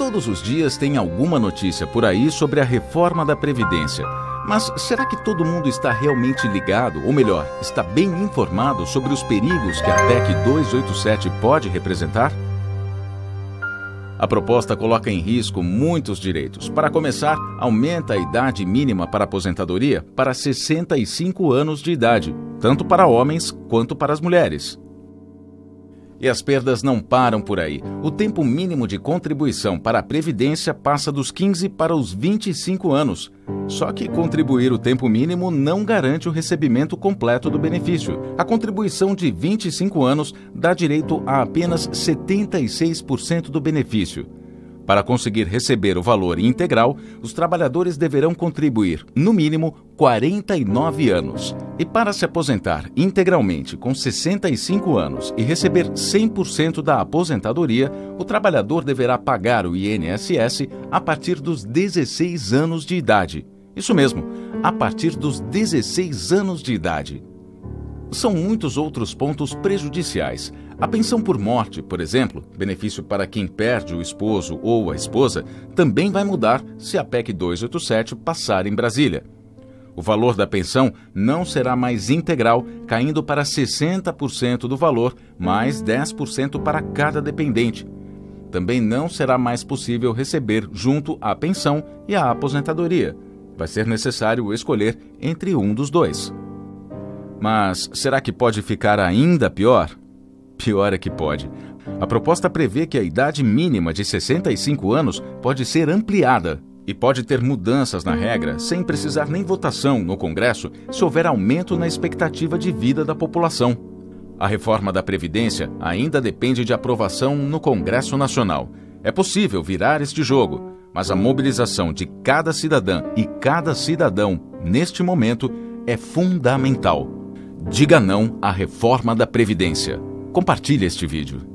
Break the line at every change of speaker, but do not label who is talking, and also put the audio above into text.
Todos os dias tem alguma notícia por aí sobre a reforma da Previdência. Mas será que todo mundo está realmente ligado, ou melhor, está bem informado sobre os perigos que a PEC 287 pode representar? A proposta coloca em risco muitos direitos. Para começar, aumenta a idade mínima para aposentadoria para 65 anos de idade, tanto para homens quanto para as mulheres. E as perdas não param por aí. O tempo mínimo de contribuição para a Previdência passa dos 15 para os 25 anos. Só que contribuir o tempo mínimo não garante o recebimento completo do benefício. A contribuição de 25 anos dá direito a apenas 76% do benefício. Para conseguir receber o valor integral, os trabalhadores deverão contribuir, no mínimo, 49 anos. E para se aposentar integralmente com 65 anos e receber 100% da aposentadoria, o trabalhador deverá pagar o INSS a partir dos 16 anos de idade. Isso mesmo, a partir dos 16 anos de idade. São muitos outros pontos prejudiciais. A pensão por morte, por exemplo, benefício para quem perde o esposo ou a esposa, também vai mudar se a PEC 287 passar em Brasília. O valor da pensão não será mais integral, caindo para 60% do valor, mais 10% para cada dependente. Também não será mais possível receber junto à pensão e à aposentadoria. Vai ser necessário escolher entre um dos dois. Mas será que pode ficar ainda pior? Pior é que pode. A proposta prevê que a idade mínima de 65 anos pode ser ampliada e pode ter mudanças na regra sem precisar nem votação no Congresso se houver aumento na expectativa de vida da população. A reforma da Previdência ainda depende de aprovação no Congresso Nacional. É possível virar este jogo, mas a mobilização de cada cidadã e cada cidadão neste momento é fundamental. Diga não à reforma da Previdência. Compartilhe este vídeo.